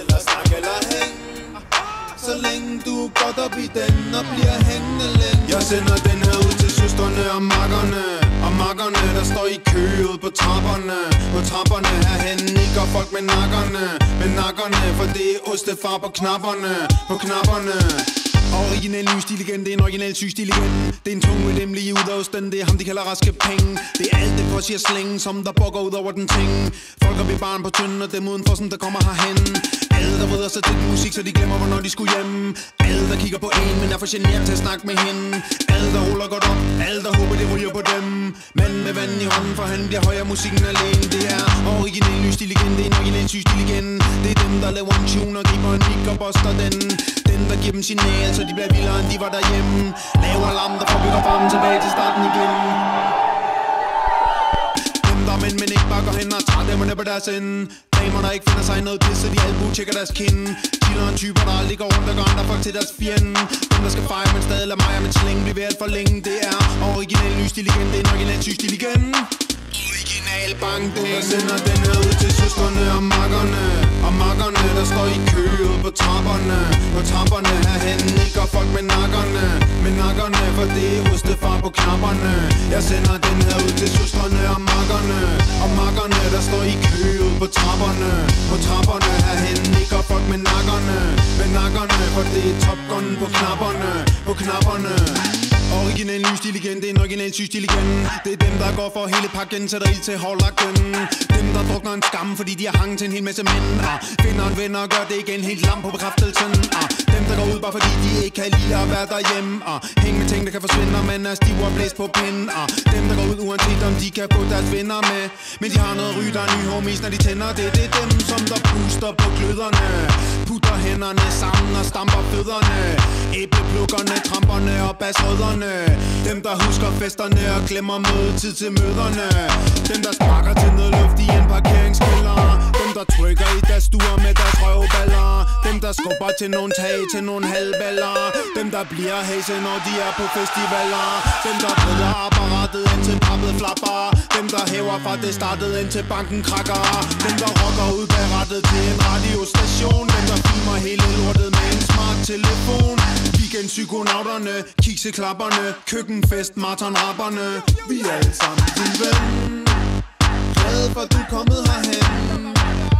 eller snak eller hæng Så længe du går op i den og bliver hængende længe Jeg sender den her ud til søstrene og makkerne. Og makkerne, der står i køet på trapperne. På trapperne herhen nikker folk med nakkerne. Med nakkerne, for det er ostefar på knapperne. På knapperne. Original ny stil igen, det er en original syg stil igen. Det er en tung lige ud af den, det er ham de kalder raske penge. Det er alt det for siger slænge, som der bokker ud over den ting. Folk op i barn på tynden, og dem udenfor, som der kommer herhen. Alle der vrider sig til den musik, så de glemmer, hvornår de skulle hjem. Alle der kigger på en, men er for generet til at snakke med hende. Alle der ruller godt op, alle der håber, det ryger på dem. men med vand i hånden, for han bliver højere musikken alene Det er original ny stil igen, det er en original syg stil igen. Det er dem, der laver en tune og griber en mic og buster den. Den, der giver dem signal, så de bliver vildere, end de var derhjemme. Laver alarm, der forbygger farmen tilbage til starten igen. Tager deres ende Damer, der ikke finder sig noget pisse, de albu tjekker deres kinde Chiller en typer, der aldrig går rundt og gør andre folk til deres fjende. Dem, der skal fejre, men stadig lader mig og min slæng blive ved alt for længe. Det er original ny stil igen, det er en original syg stil igen Original bank, Jeg sender den her ud til søsterne og makkerne. Og makkerne, der står i kø ude på trapperne. På trapperne herhen nikker folk med nakkerne. Med nakkerne, for det er ostefar på knapperne. Jeg sender den her ud til søstrene og makkerne. Og makkerne, der står i kø på trapperne. På trapperne herhen nikker folk med nakkerne. Med nakkerne, for det er topgunnen på knapperne. På knapperne. Original ny stil igen, det er en original syg stil igen Det er dem, der går for hele pakken, sætter ild til hårdlakken Dem, der drukner en skam, fordi de har hangen til en hel masse mænd ah. Finder en ven og gør det igen helt lam på bekræftelsen ah. Dem, der går ud bare fordi de ikke kan lide at være derhjemme ah. Hæng med ting, der kan forsvinde, når man er stiv og blæst på pinden ah. Dem, der går ud uanset om de kan få deres venner med Men de har noget ryg, der er nye homies, når de tænder det Det er dem, som der puster på gløderne Putter hænderne sammen og stamper fødderne. Æbleplukkerne, tramperne og basrødderne. Dem der husker festerne og glemmer mødetid til møderne. Dem der sparker til noget luft i en parkeringskælder. Dem der trykker i deres stuer med deres røvballer. Dem der skubber til nogle tag til nogle halvballer. Dem der bliver hæse når de er på festivaler. Dem der bryder apparatet indtil pappet flapper. Dem der hæver fra det startede indtil banken krakker. Dem der rocker ud bag rattet til en radiostation. Dem der filmer hele lortet med en smart telefon. Weekend psykonauterne, kikseklapperne Køkkenfest, maratonrapperne Vi er alle sammen din ven Glad for du er kommet herhen.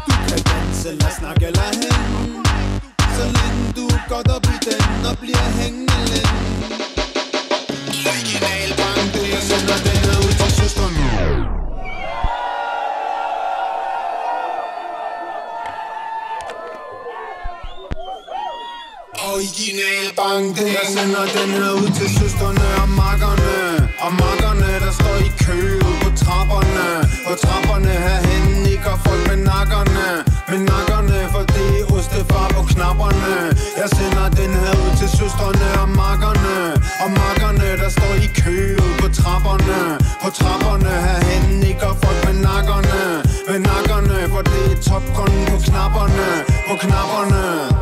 Du kan danse, eller snakke, eller hen. Så længe du er godt op i den Og bliver hængende originale banken Jeg sender den her ud til søsterne og makkerne. Og makkerne, der står i kø på trapperne. På trapperne herhen nikker folk med nakkerne. Med nakkerne, for det er ostefar på knapperne. Jeg sender den her ud til søstrene og makkerne. Og makkerne, der står i kø på trapperne. På trapperne herhen nikker folk med nakkerne. Med nakkerne, for det er topgrunden på knapperne. På knapperne.